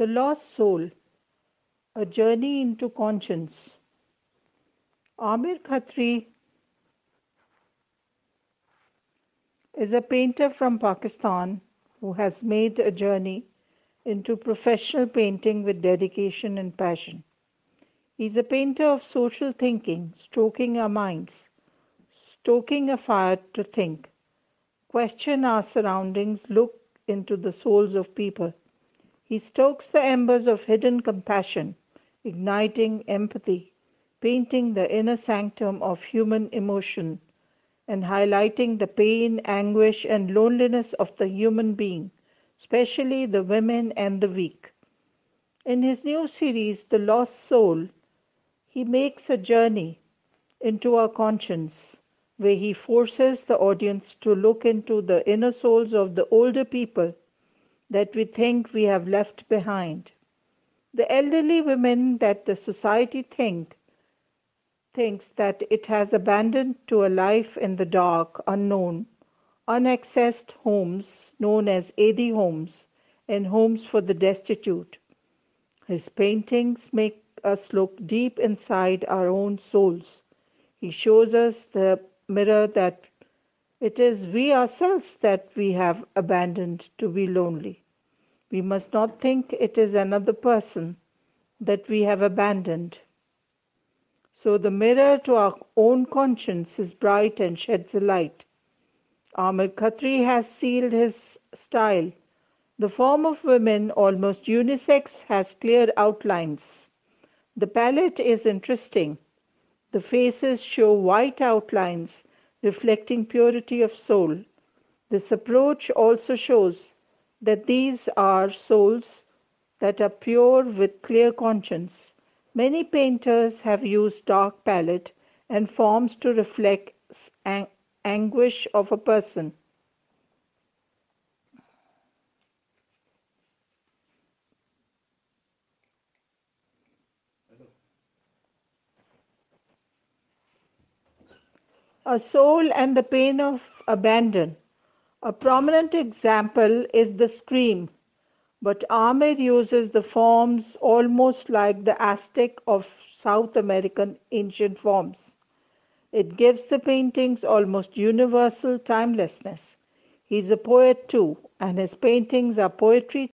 The Lost Soul A Journey into Conscience. Aamir Khatri is a painter from Pakistan who has made a journey into professional painting with dedication and passion. He is a painter of social thinking, stoking our minds, stoking a fire to think, question our surroundings, look into the souls of people. He stokes the embers of hidden compassion, igniting empathy, painting the inner sanctum of human emotion, and highlighting the pain, anguish, and loneliness of the human being, especially the women and the weak. In his new series, The Lost Soul, he makes a journey into our conscience where he forces the audience to look into the inner souls of the older people that we think we have left behind. The elderly women that the society think thinks that it has abandoned to a life in the dark, unknown, unaccessed homes known as Edhi homes and homes for the destitute. His paintings make us look deep inside our own souls. He shows us the mirror that it is we ourselves that we have abandoned to be lonely. We must not think it is another person that we have abandoned. So the mirror to our own conscience is bright and sheds a light. Aamir Khatri has sealed his style. The form of women, almost unisex, has clear outlines. The palette is interesting. The faces show white outlines reflecting purity of soul. This approach also shows that these are souls that are pure with clear conscience. Many painters have used dark palette and forms to reflect ang- anguish of a person. A soul and the pain of abandon. A prominent example is the scream, but Aamir uses the forms almost like the Aztec of South American ancient forms. It gives the paintings almost universal timelessness. He's a poet too, and his paintings are poetry